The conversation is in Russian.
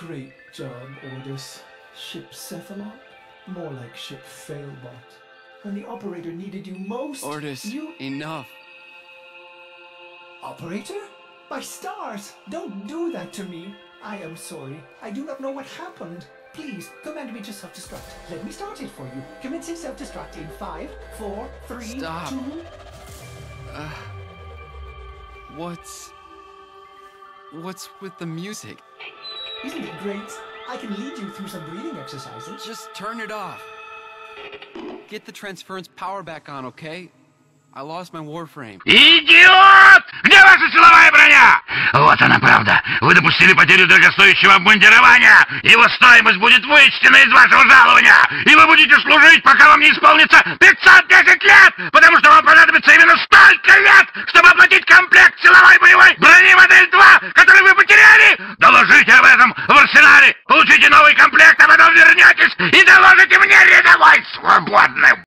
Great job, Ordis. Ship Cephalon? More like ship Failbot. When the operator needed you most, Ordis, you... enough. Operator? My stars! Don't do that to me! I am sorry. I do not know what happened. Please, command me to self-destruct. Let me start it for you. Commencing self-destruct in five, four, three, two. Stop. What's. What's with the music? Isn't it great? I can lead you through some breathing exercises. Just turn it off. Get the transference power back on, okay? I lost my warframe. Идиот! Где ваша силовая броня? Вот она правда. Вы допустили потерю дорогостоящего обмундирования. Его стоимость будет вычтена из вашего жалования. И вы будете служить, пока вам не исполнится 510 лет. Потому что вам понадобится именно столько лет, чтобы оплатить комплект силовой боевой брони модель и доложите мне рядовой свободным.